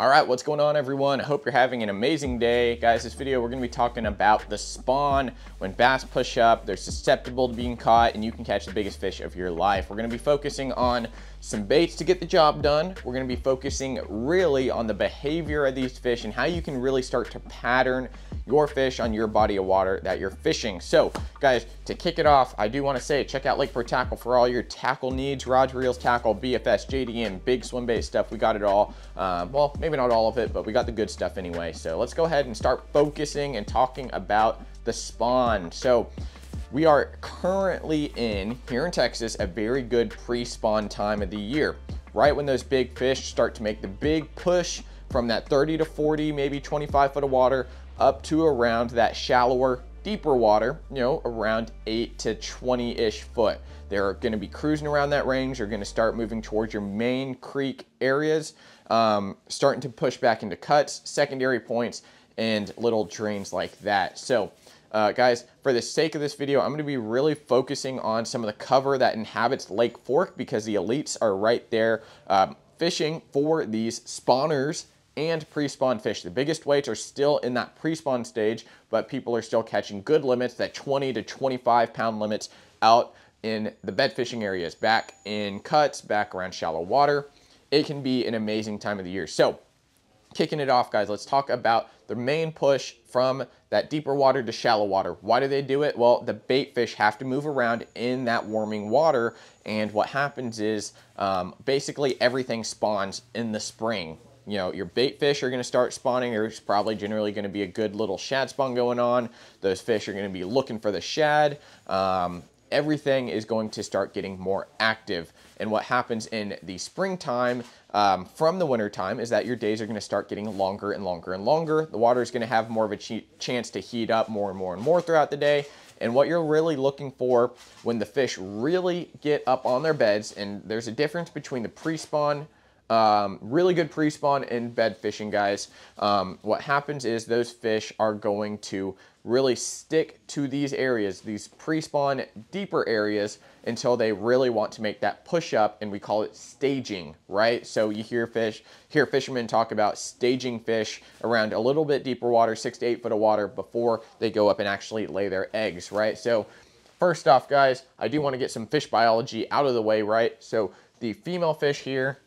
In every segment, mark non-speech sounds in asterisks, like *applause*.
All right, what's going on everyone? I hope you're having an amazing day. Guys, this video, we're gonna be talking about the spawn. When bass push up, they're susceptible to being caught and you can catch the biggest fish of your life. We're gonna be focusing on some baits to get the job done. We're gonna be focusing really on the behavior of these fish and how you can really start to pattern your fish on your body of water that you're fishing. So guys, to kick it off, I do wanna say, check out Lake Pro Tackle for all your tackle needs, rods, reels, tackle, BFS, JDM, big swim bait stuff. We got it all. Um, well, maybe not all of it, but we got the good stuff anyway. So let's go ahead and start focusing and talking about the spawn. So we are currently in, here in Texas, a very good pre-spawn time of the year. Right when those big fish start to make the big push from that 30 to 40, maybe 25 foot of water up to around that shallower, deeper water, you know, around 8 to 20-ish foot. They're going to be cruising around that range. They're going to start moving towards your main creek areas, um, starting to push back into cuts, secondary points, and little drains like that. So uh, guys, for the sake of this video, I'm going to be really focusing on some of the cover that inhabits Lake Fork because the elites are right there um, fishing for these spawners and pre-spawn fish. The biggest weights are still in that pre-spawn stage, but people are still catching good limits, that 20 to 25 pound limits out in the bed fishing areas, back in cuts, back around shallow water. It can be an amazing time of the year. So kicking it off, guys, let's talk about the main push from that deeper water to shallow water. Why do they do it? Well, the bait fish have to move around in that warming water. And what happens is um, basically everything spawns in the spring you know, your bait fish are going to start spawning. There's probably generally going to be a good little shad spawn going on. Those fish are going to be looking for the shad. Um, everything is going to start getting more active. And what happens in the springtime um, from the winter time is that your days are going to start getting longer and longer and longer. The water is going to have more of a ch chance to heat up more and more and more throughout the day. And what you're really looking for when the fish really get up on their beds, and there's a difference between the pre-spawn um, really good pre-spawn in bed fishing, guys. Um, what happens is those fish are going to really stick to these areas, these pre-spawn deeper areas until they really want to make that push up and we call it staging, right? So you hear fish, hear fishermen talk about staging fish around a little bit deeper water, six to eight foot of water before they go up and actually lay their eggs, right? So first off, guys, I do want to get some fish biology out of the way, right? So the female fish here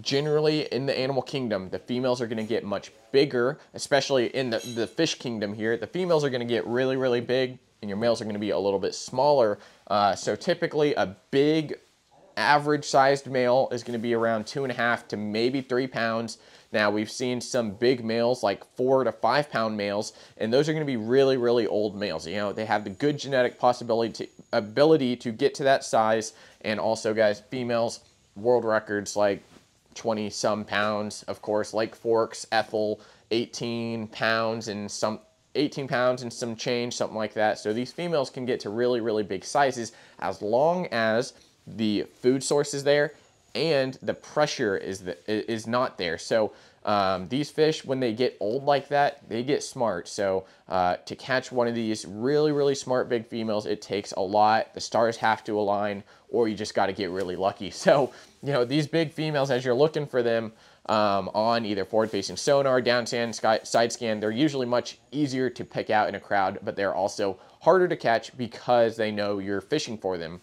generally in the animal kingdom, the females are going to get much bigger, especially in the, the fish kingdom here. The females are going to get really, really big, and your males are going to be a little bit smaller. Uh, so typically a big average sized male is going to be around two and a half to maybe three pounds. Now we've seen some big males like four to five pound males, and those are going to be really, really old males. You know, they have the good genetic possibility to, ability to get to that size. And also guys, females, world records like 20 some pounds. Of course, Lake Forks, Ethel, 18 pounds and some 18 pounds and some change, something like that. So these females can get to really, really big sizes as long as the food source is there and the pressure is, the, is not there. So um, these fish, when they get old like that, they get smart. So uh, to catch one of these really, really smart big females, it takes a lot. The stars have to align or you just got to get really lucky. *laughs* So you know, these big females, as you're looking for them um, on either forward-facing sonar, down side scan, they're usually much easier to pick out in a crowd, but they're also harder to catch because they know you're fishing for them.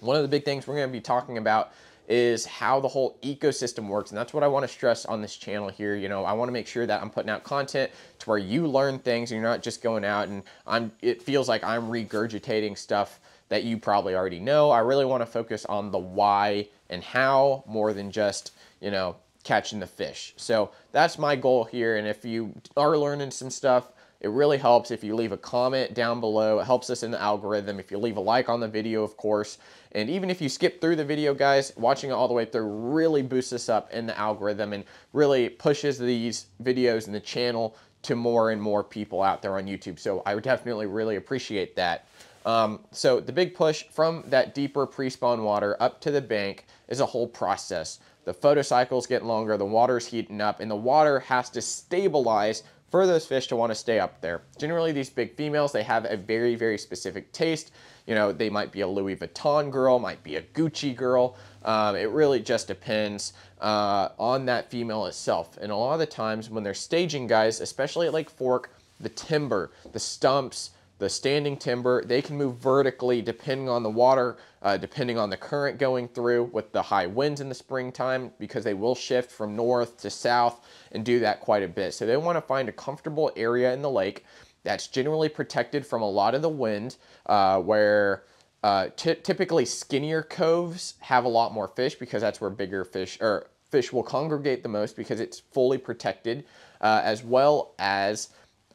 One of the big things we're going to be talking about is how the whole ecosystem works. And that's what I want to stress on this channel here. You know, I want to make sure that I'm putting out content to where you learn things and you're not just going out and I'm, it feels like I'm regurgitating stuff that you probably already know. I really want to focus on the why and how more than just, you know, catching the fish. So that's my goal here. And if you are learning some stuff, it really helps if you leave a comment down below. It helps us in the algorithm. If you leave a like on the video, of course. And even if you skip through the video, guys, watching it all the way through really boosts us up in the algorithm and really pushes these videos and the channel to more and more people out there on YouTube. So I would definitely really appreciate that. Um, so the big push from that deeper pre-spawn water up to the bank is a whole process. The photocycles get longer, the water's heating up, and the water has to stabilize for those fish to want to stay up there. Generally, these big females, they have a very, very specific taste. You know, they might be a Louis Vuitton girl, might be a Gucci girl. Um, it really just depends uh, on that female itself. And a lot of the times when they're staging guys, especially at Lake Fork, the timber, the stumps, the standing timber, they can move vertically depending on the water, uh, depending on the current going through with the high winds in the springtime because they will shift from north to south and do that quite a bit. So they want to find a comfortable area in the lake that's generally protected from a lot of the wind uh, where uh, typically skinnier coves have a lot more fish because that's where bigger fish or fish will congregate the most because it's fully protected uh, as well as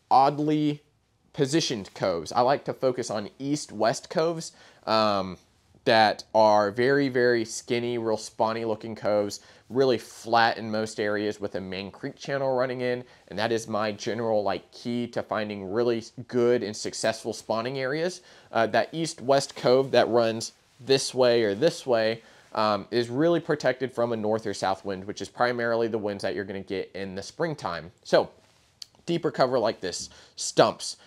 oddly positioned coves. I like to focus on east-west coves um, that are very, very skinny, real spawny looking coves, really flat in most areas with a main creek channel running in. And that is my general like key to finding really good and successful spawning areas. Uh, that east-west cove that runs this way or this way um, is really protected from a north or south wind, which is primarily the winds that you're gonna get in the springtime. So deeper cover like this, stumps,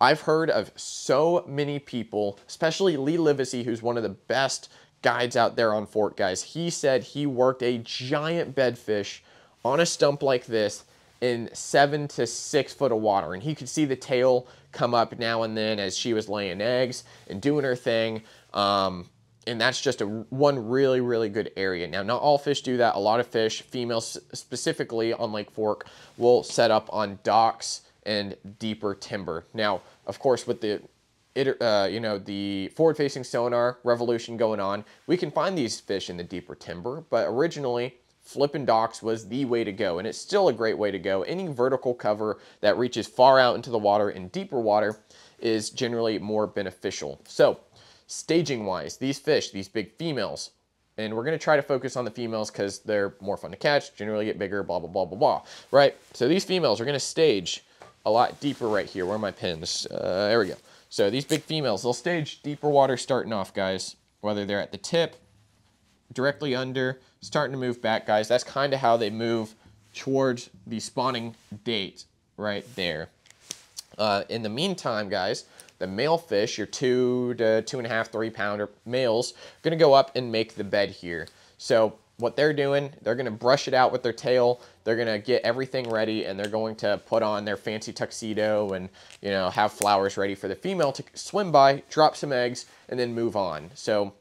I've heard of so many people, especially Lee Livesey, who's one of the best guides out there on Fork, guys. He said he worked a giant bedfish on a stump like this in seven to six foot of water. And he could see the tail come up now and then as she was laying eggs and doing her thing. Um, and that's just a one really, really good area. Now, not all fish do that. A lot of fish, females specifically on Lake Fork, will set up on docks and deeper timber. Now, of course, with the uh, you know, the forward-facing sonar revolution going on, we can find these fish in the deeper timber, but originally, flipping docks was the way to go, and it's still a great way to go. Any vertical cover that reaches far out into the water in deeper water is generally more beneficial. So, staging-wise, these fish, these big females, and we're going to try to focus on the females because they're more fun to catch, generally get bigger, blah, blah, blah, blah, blah, right? So these females are going to stage a lot deeper right here. Where are my pins? Uh, there we go. So these big females, they'll stage deeper water starting off, guys. Whether they're at the tip, directly under, starting to move back, guys. That's kind of how they move towards the spawning date right there. Uh, in the meantime, guys, the male fish, your two to two and a half, three pounder males, are to go up and make the bed here. So what they're doing, they're going to brush it out with their tail. They're going to get everything ready and they're going to put on their fancy tuxedo and, you know, have flowers ready for the female to swim by, drop some eggs, and then move on. So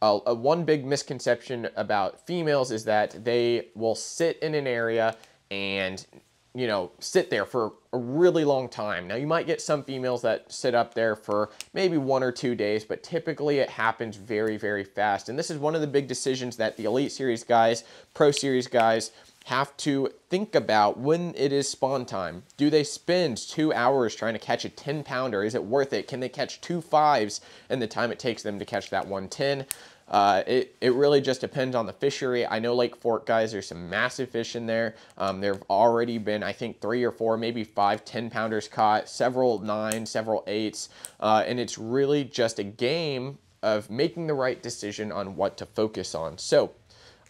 uh, one big misconception about females is that they will sit in an area and you know, sit there for a really long time. Now, you might get some females that sit up there for maybe one or two days, but typically it happens very, very fast. And this is one of the big decisions that the Elite Series guys, Pro Series guys, have to think about when it is spawn time. Do they spend two hours trying to catch a 10 pounder? Is it worth it? Can they catch two fives in the time it takes them to catch that 110? Uh, it, it really just depends on the fishery. I know Lake Fork, guys, there's some massive fish in there. Um, there have already been, I think, three or four, maybe five 10 pounders caught, several nine, several eights. Uh, and it's really just a game of making the right decision on what to focus on. So,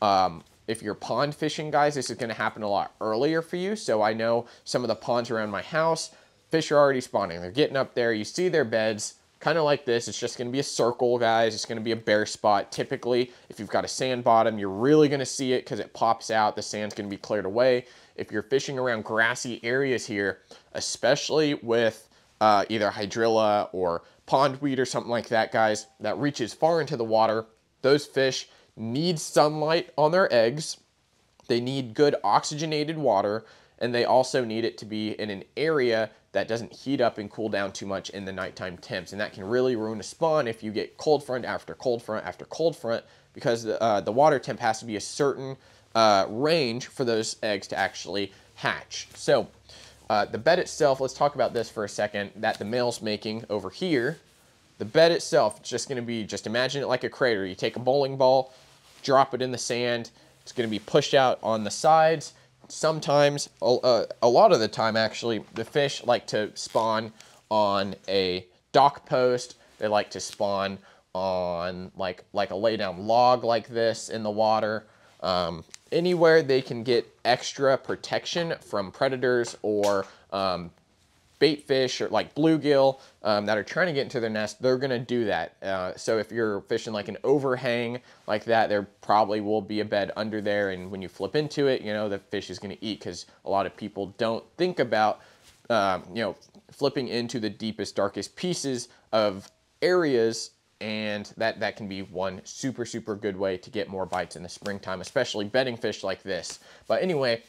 um, if you're pond fishing, guys, this is going to happen a lot earlier for you. So I know some of the ponds around my house, fish are already spawning. They're getting up there. You see their beds kind of like this. It's just going to be a circle, guys. It's going to be a bare spot. Typically, if you've got a sand bottom, you're really going to see it because it pops out. The sand's going to be cleared away. If you're fishing around grassy areas here, especially with uh, either hydrilla or pondweed or something like that, guys, that reaches far into the water, those fish need sunlight on their eggs. They need good oxygenated water, and they also need it to be in an area that doesn't heat up and cool down too much in the nighttime temps. And that can really ruin a spawn if you get cold front after cold front after cold front because the, uh, the water temp has to be a certain uh, range for those eggs to actually hatch. So uh, the bed itself, let's talk about this for a second, that the male's making over here. The bed itself, it's just gonna be, just imagine it like a crater. You take a bowling ball, drop it in the sand, it's gonna be pushed out on the sides, sometimes, uh, a lot of the time actually, the fish like to spawn on a dock post. They like to spawn on like like a lay down log like this in the water. Um, anywhere they can get extra protection from predators or um, bait fish or like bluegill um, that are trying to get into their nest, they're gonna do that. Uh, so if you're fishing like an overhang like that, there probably will be a bed under there. And when you flip into it, you know, the fish is gonna eat because a lot of people don't think about, um, you know, flipping into the deepest, darkest pieces of areas and that, that can be one super, super good way to get more bites in the springtime, especially bedding fish like this. But anyway,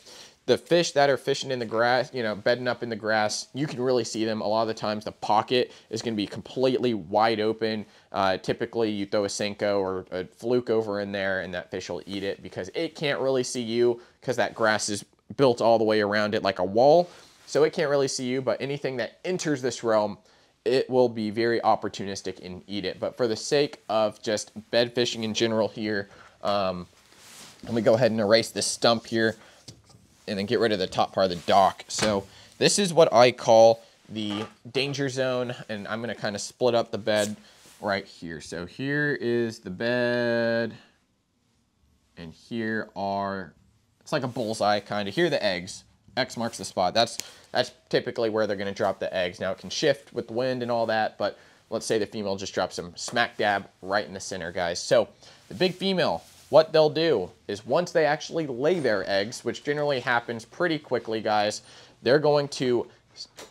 the fish that are fishing in the grass, you know, bedding up in the grass, you can really see them. A lot of the times the pocket is going to be completely wide open. Uh, typically you throw a Senko or a fluke over in there and that fish will eat it because it can't really see you because that grass is built all the way around it like a wall. So it can't really see you, but anything that enters this realm, it will be very opportunistic and eat it. But for the sake of just bed fishing in general here, um, let me go ahead and erase this stump here and then get rid of the top part of the dock. So this is what I call the danger zone, and I'm gonna kind of split up the bed right here. So here is the bed, and here are, it's like a bullseye kind of. Here are the eggs. X marks the spot. That's, that's typically where they're gonna drop the eggs. Now it can shift with the wind and all that, but let's say the female just drops them smack dab right in the center, guys. So the big female, what they'll do is once they actually lay their eggs, which generally happens pretty quickly, guys, they're going to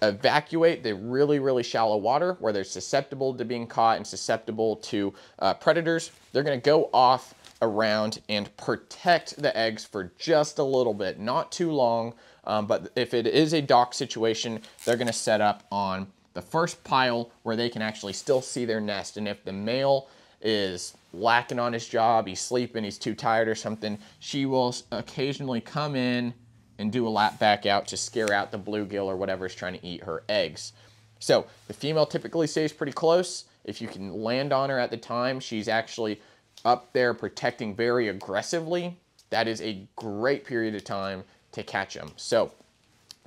evacuate the really, really shallow water where they're susceptible to being caught and susceptible to uh, predators. They're going to go off around and protect the eggs for just a little bit, not too long. Um, but if it is a dock situation, they're going to set up on the first pile where they can actually still see their nest. And if the male is lacking on his job, he's sleeping, he's too tired or something, she will occasionally come in and do a lap back out to scare out the bluegill or whatever is trying to eat her eggs. So the female typically stays pretty close. If you can land on her at the time, she's actually up there protecting very aggressively. That is a great period of time to catch them. So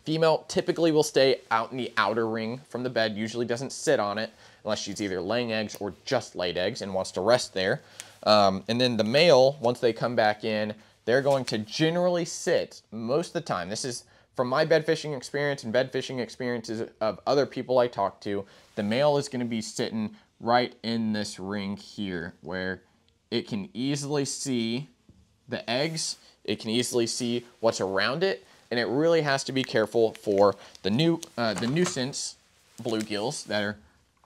female typically will stay out in the outer ring from the bed, usually doesn't sit on it unless she's either laying eggs or just laid eggs and wants to rest there. Um, and then the male, once they come back in, they're going to generally sit most of the time. This is from my bed fishing experience and bed fishing experiences of other people I talk to. The male is going to be sitting right in this ring here where it can easily see the eggs. It can easily see what's around it. And it really has to be careful for the new uh, the nuisance bluegills that are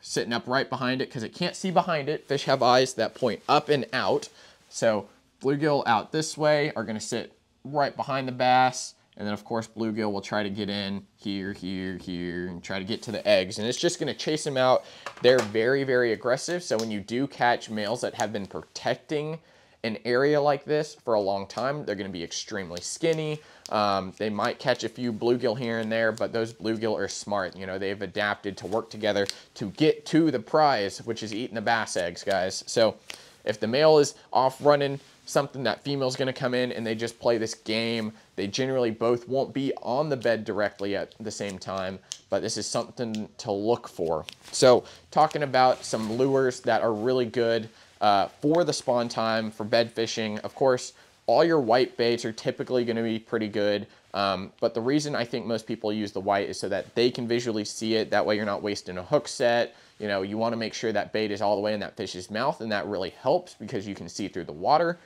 sitting up right behind it because it can't see behind it. Fish have eyes that point up and out. So bluegill out this way are going to sit right behind the bass. And then, of course, bluegill will try to get in here, here, here, and try to get to the eggs. And it's just going to chase them out. They're very, very aggressive. So when you do catch males that have been protecting an area like this for a long time, they're going to be extremely skinny. Um, they might catch a few bluegill here and there, but those bluegill are smart. You know, they've adapted to work together to get to the prize, which is eating the bass eggs, guys. So if the male is off running something, that female's going to come in and they just play this game. They generally both won't be on the bed directly at the same time, but this is something to look for. So talking about some lures that are really good uh, for the spawn time, for bed fishing, of course, all your white baits are typically going to be pretty good. Um, but the reason I think most people use the white is so that they can visually see it. That way you're not wasting a hook set. You know, you want to make sure that bait is all the way in that fish's mouth, and that really helps because you can see through the water.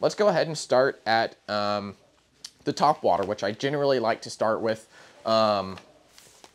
Let's go ahead and start at um, the top water, which I generally like to start with. Um,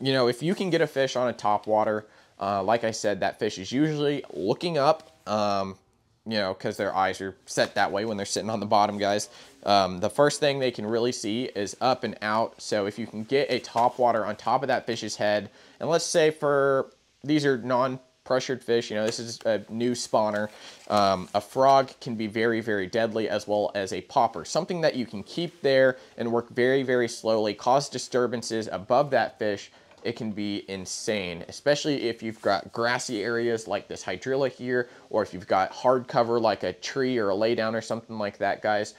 you know, if you can get a fish on a top water, uh, like I said, that fish is usually looking up. Um, you know, because their eyes are set that way when they're sitting on the bottom, guys. Um, the first thing they can really see is up and out. So if you can get a top water on top of that fish's head, and let's say for, these are non-pressured fish, you know, this is a new spawner. Um, a frog can be very, very deadly as well as a popper. Something that you can keep there and work very, very slowly, cause disturbances above that fish, it can be insane, especially if you've got grassy areas like this hydrilla here, or if you've got hard cover like a tree or a laydown or something like that, guys.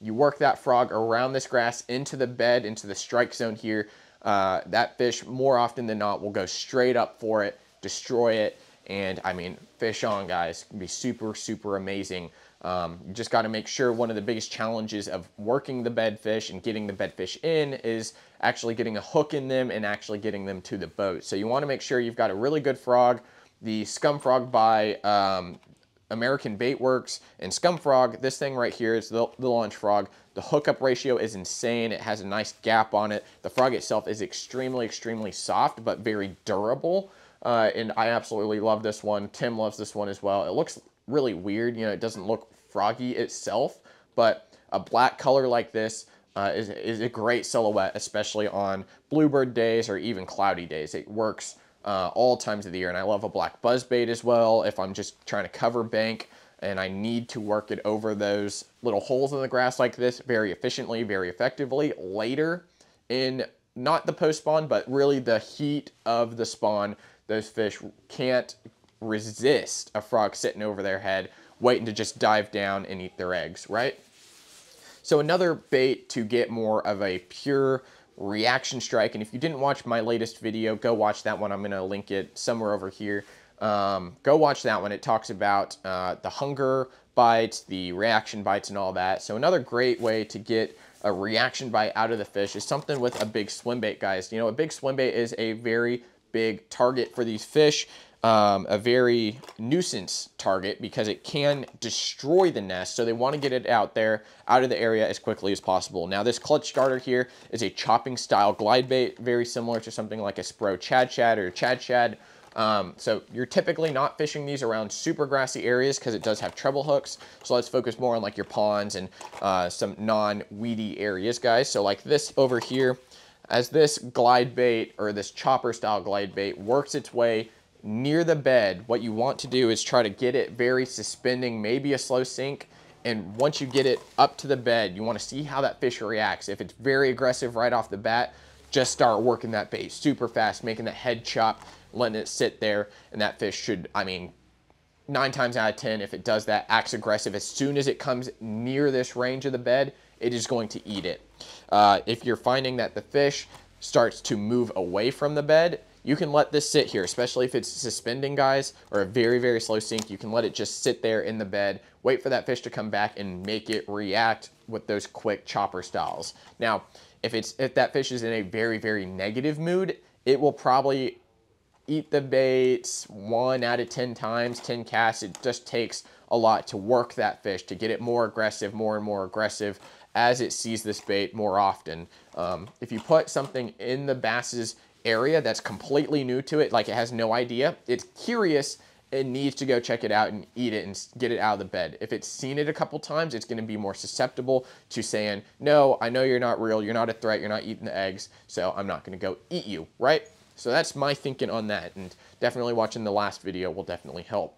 You work that frog around this grass into the bed, into the strike zone here. Uh, that fish, more often than not, will go straight up for it, destroy it, and I mean, fish on, guys, can be super, super amazing. Um, you just got to make sure one of the biggest challenges of working the bedfish and getting the bedfish in is actually getting a hook in them and actually getting them to the boat. So you want to make sure you've got a really good frog. The Scum Frog by um, American Bait Works and Scum Frog. This thing right here is the, the launch frog. The hookup ratio is insane. It has a nice gap on it. The frog itself is extremely, extremely soft, but very durable. Uh, and I absolutely love this one. Tim loves this one as well. It looks really weird. You know, it doesn't look froggy itself, but a black color like this uh, is, is a great silhouette, especially on bluebird days or even cloudy days. It works uh, all times of the year, and I love a black buzzbait as well if I'm just trying to cover bank and I need to work it over those little holes in the grass like this very efficiently, very effectively later in not the post spawn, but really the heat of the spawn. Those fish can't resist a frog sitting over their head, waiting to just dive down and eat their eggs, right? So another bait to get more of a pure reaction strike, and if you didn't watch my latest video, go watch that one. I'm gonna link it somewhere over here. Um, go watch that one. It talks about uh, the hunger bites, the reaction bites, and all that. So another great way to get a reaction bite out of the fish is something with a big swim bait, guys. You know, a big swim bait is a very big target for these fish um, a very nuisance target because it can destroy the nest. So they want to get it out there, out of the area as quickly as possible. Now this clutch starter here is a chopping style glide bait, very similar to something like a Spro Chad Chad or Chad Chad. Um, so you're typically not fishing these around super grassy areas because it does have treble hooks. So let's focus more on like your ponds and uh, some non-weedy areas, guys. So like this over here, as this glide bait or this chopper style glide bait works its way near the bed, what you want to do is try to get it very suspending, maybe a slow sink. And once you get it up to the bed, you want to see how that fish reacts. If it's very aggressive right off the bat, just start working that bait super fast, making the head chop, letting it sit there. And that fish should, I mean, nine times out of 10, if it does that, acts aggressive. As soon as it comes near this range of the bed, it is going to eat it. Uh, if you're finding that the fish starts to move away from the bed, you can let this sit here, especially if it's suspending guys or a very, very slow sink. You can let it just sit there in the bed, wait for that fish to come back and make it react with those quick chopper styles. Now, if it's if that fish is in a very, very negative mood, it will probably eat the baits one out of 10 times, 10 casts. It just takes a lot to work that fish, to get it more aggressive, more and more aggressive as it sees this bait more often. Um, if you put something in the bass's area that's completely new to it, like it has no idea, it's curious, it needs to go check it out and eat it and get it out of the bed. If it's seen it a couple times, it's gonna be more susceptible to saying, no, I know you're not real, you're not a threat, you're not eating the eggs, so I'm not gonna go eat you, right? So that's my thinking on that, and definitely watching the last video will definitely help.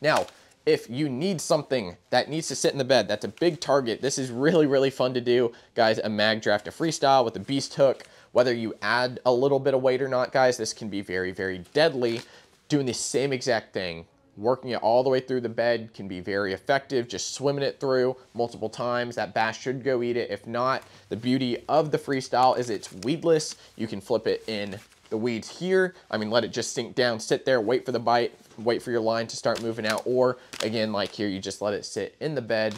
Now, if you need something that needs to sit in the bed, that's a big target. This is really, really fun to do. Guys, a mag draft, a freestyle with a beast hook, whether you add a little bit of weight or not, guys, this can be very, very deadly. Doing the same exact thing, working it all the way through the bed can be very effective. Just swimming it through multiple times. That bass should go eat it. If not, the beauty of the freestyle is it's weedless. You can flip it in the weeds here. I mean, let it just sink down, sit there, wait for the bite, wait for your line to start moving out. Or again, like here, you just let it sit in the bed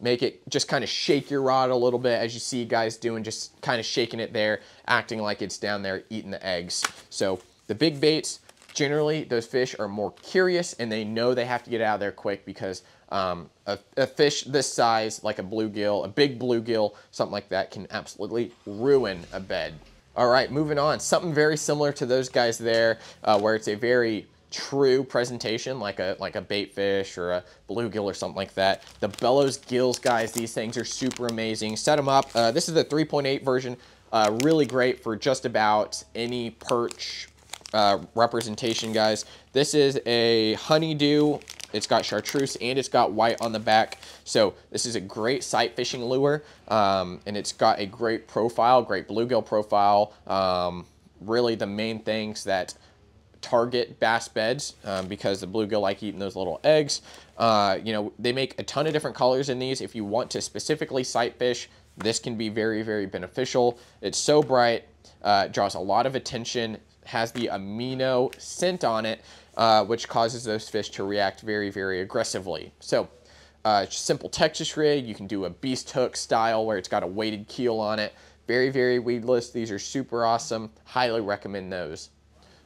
make it just kind of shake your rod a little bit as you see guys doing, just kind of shaking it there, acting like it's down there eating the eggs. So the big baits, generally those fish are more curious and they know they have to get out of there quick because um, a, a, fish this size, like a bluegill, a big bluegill, something like that can absolutely ruin a bed. All right, moving on. Something very similar to those guys there, uh, where it's a very true presentation like a like a bait fish or a bluegill or something like that. The bellows gills, guys, these things are super amazing. Set them up. Uh, this is the 3.8 version. Uh, really great for just about any perch uh, representation, guys. This is a honeydew. It's got chartreuse and it's got white on the back. So this is a great sight fishing lure. Um, and it's got a great profile, great bluegill profile. Um, really the main things that target bass beds um, because the bluegill like eating those little eggs. Uh, you know, they make a ton of different colors in these. If you want to specifically sight fish, this can be very, very beneficial. It's so bright, uh, draws a lot of attention, has the amino scent on it, uh, which causes those fish to react very, very aggressively. So uh, simple Texas rig. You can do a beast hook style where it's got a weighted keel on it. Very, very weedless. These are super awesome. Highly recommend those.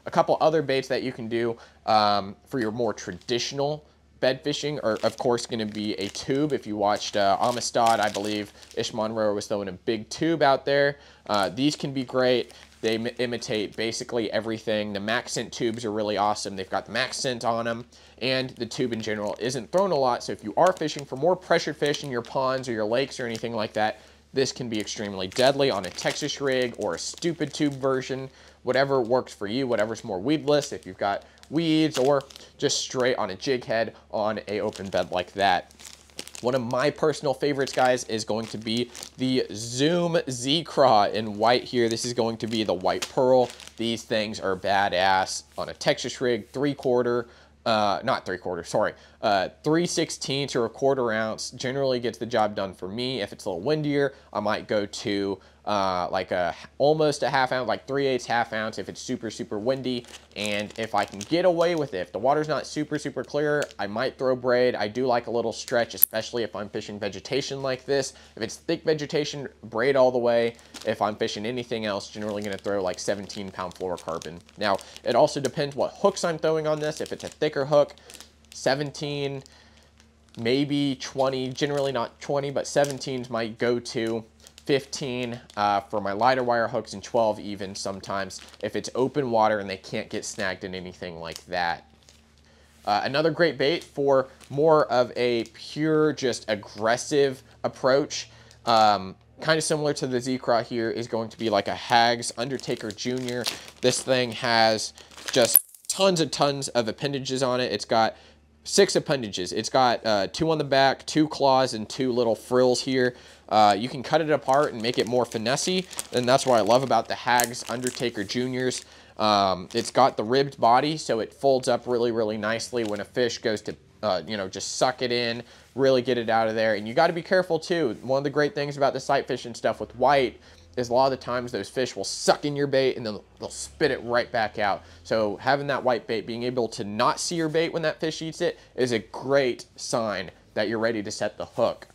A couple other baits that you can do um, for your more traditional bed fishing are, of course, going to be a tube. If you watched uh, Amistad, I believe Ish Monroe was throwing a big tube out there. Uh, these can be great. They imitate basically everything. The MaxScent tubes are really awesome. They've got the MaxScent on them, and the tube in general isn't thrown a lot. So if you are fishing for more pressured fish in your ponds or your lakes or anything like that, this can be extremely deadly on a Texas rig or a stupid tube version, whatever works for you, whatever's more weedless. If you've got weeds or just straight on a jig head on a open bed like that. One of my personal favorites, guys, is going to be the Zoom Z-Craw in white here. This is going to be the white pearl. These things are badass on a Texas rig, three quarter, uh, not three quarter, sorry, uh, 3 16 to a quarter ounce generally gets the job done for me. If it's a little windier, I might go to uh, like a almost a half ounce, like 3 eighths half ounce if it's super, super windy. And if I can get away with it, if the water's not super, super clear, I might throw braid. I do like a little stretch, especially if I'm fishing vegetation like this. If it's thick vegetation, braid all the way. If I'm fishing anything else, generally gonna throw like 17 pound fluorocarbon. Now, it also depends what hooks I'm throwing on this. If it's a thicker hook, 17, maybe 20, generally not 20, but 17 is my go-to. 15 uh, for my lighter wire hooks and 12 even sometimes if it's open water and they can't get snagged in anything like that. Uh, another great bait for more of a pure, just aggressive approach, um, kind of similar to the Z-Craw here, is going to be like a Hags Undertaker Jr. This thing has just tons and tons of appendages on it. It's got six appendages. It's got uh, two on the back, two claws, and two little frills here. Uh, you can cut it apart and make it more finessey, and that's what I love about the Hags Undertaker Juniors. Um, it's got the ribbed body, so it folds up really, really nicely when a fish goes to, uh, you know, just suck it in, really get it out of there. And you got to be careful too. One of the great things about the sight fishing stuff with white is a lot of the times those fish will suck in your bait and then they'll spit it right back out. So having that white bait, being able to not see your bait when that fish eats it is a great sign that you're ready to set the hook.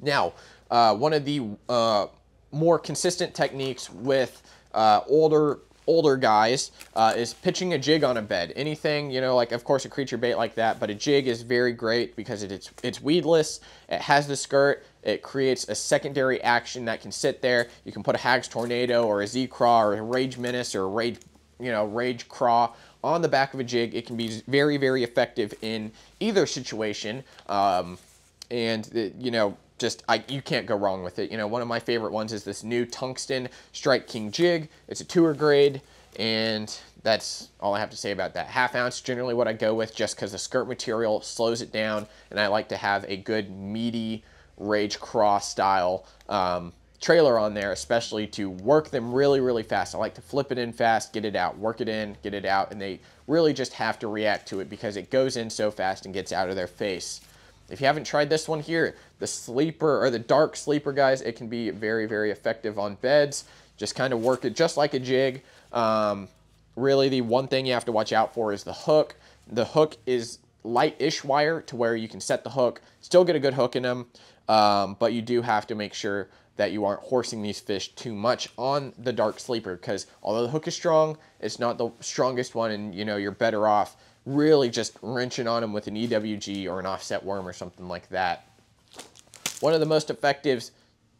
Now, uh, one of the uh, more consistent techniques with uh, older older guys uh, is pitching a jig on a bed. Anything, you know, like of course a creature bait like that, but a jig is very great because it, it's, it's weedless, it has the skirt, it creates a secondary action that can sit there. You can put a Hags Tornado or a Z-Craw or a Rage Menace or a Rage, you know, Rage Craw on the back of a jig. It can be very, very effective in either situation. Um, and, the, you know, just I, you can't go wrong with it. You know, one of my favorite ones is this new Tungsten Strike King jig. It's a tour grade, and that's all I have to say about that. Half ounce generally what I go with just because the skirt material slows it down, and I like to have a good meaty Rage Craw style um, trailer on there, especially to work them really, really fast. I like to flip it in fast, get it out, work it in, get it out, and they really just have to react to it because it goes in so fast and gets out of their face. If you haven't tried this one here, the sleeper or the dark sleeper guys, it can be very, very effective on beds. Just kind of work it just like a jig. Um, really, the one thing you have to watch out for is the hook. The hook is light-ish wire to where you can set the hook, still get a good hook in them, um, but you do have to make sure that you aren't horsing these fish too much on the dark sleeper because although the hook is strong, it's not the strongest one and you know you're better off really just wrenching on them with an EWG or an offset worm or something like that. One of the most effective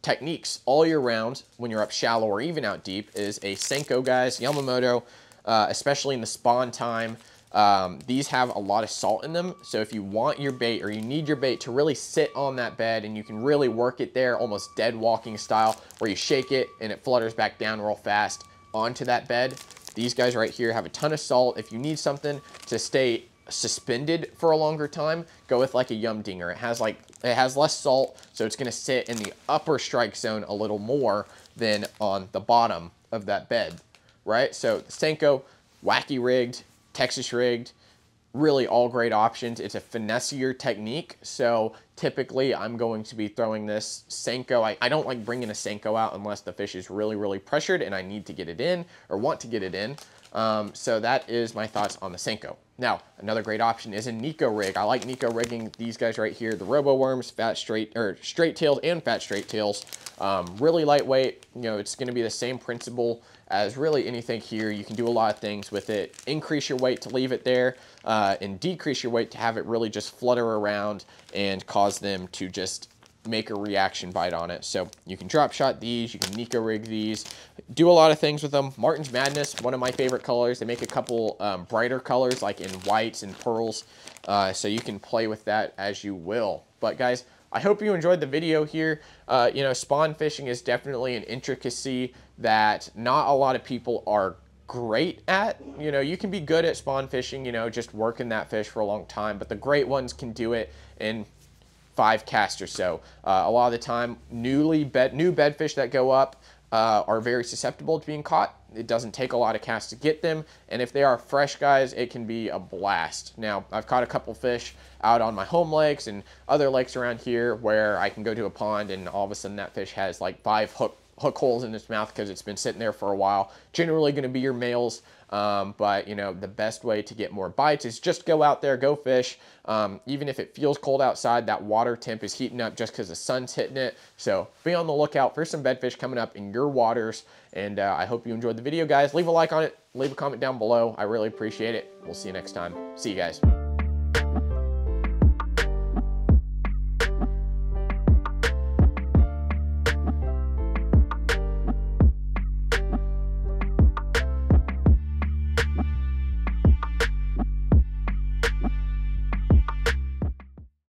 techniques all year round when you're up shallow or even out deep is a Senko, guys, Yamamoto, uh, especially in the spawn time. Um, these have a lot of salt in them, so if you want your bait or you need your bait to really sit on that bed and you can really work it there almost dead walking style where you shake it and it flutters back down real fast onto that bed, these guys right here have a ton of salt. If you need something to stay suspended for a longer time, go with like a Yum Dinger. It has like it has less salt, so it's gonna sit in the upper strike zone a little more than on the bottom of that bed, right? So Senko, wacky rigged, Texas rigged, really all great options. It's a finessier technique, so Typically, I'm going to be throwing this Senko. I, I don't like bringing a Senko out unless the fish is really, really pressured and I need to get it in or want to get it in. Um, so that is my thoughts on the Senko. Now, another great option is a Neko rig. I like Neko rigging these guys right here, the Robo Worms, fat straight, or straight tails and fat straight tails. Um, really lightweight, you know, it's gonna be the same principle as really anything here. You can do a lot of things with it. Increase your weight to leave it there uh, and decrease your weight to have it really just flutter around and cause them to just make a reaction bite on it. So you can drop shot these, you can Neko rig these, do a lot of things with them. Martin's Madness, one of my favorite colors. They make a couple um, brighter colors like in whites and pearls. Uh, so you can play with that as you will. But guys, I hope you enjoyed the video here. Uh, you know, spawn fishing is definitely an intricacy that not a lot of people are great at. You know, you can be good at spawn fishing, you know, just working that fish for a long time, but the great ones can do it in five casts or so. Uh, a lot of the time, newly bed, new bedfish that go up uh, are very susceptible to being caught. It doesn't take a lot of casts to get them, and if they are fresh guys, it can be a blast. Now, I've caught a couple fish out on my home lakes and other lakes around here where I can go to a pond and all of a sudden that fish has like five hook hook holes in its mouth because it's been sitting there for a while. Generally going to be your males, um, but you know the best way to get more bites is just go out there, go fish. Um, even if it feels cold outside, that water temp is heating up just because the sun's hitting it. So be on the lookout for some bedfish coming up in your waters. And uh, I hope you enjoyed the video, guys. Leave a like on it. Leave a comment down below. I really appreciate it. We'll see you next time. See you guys.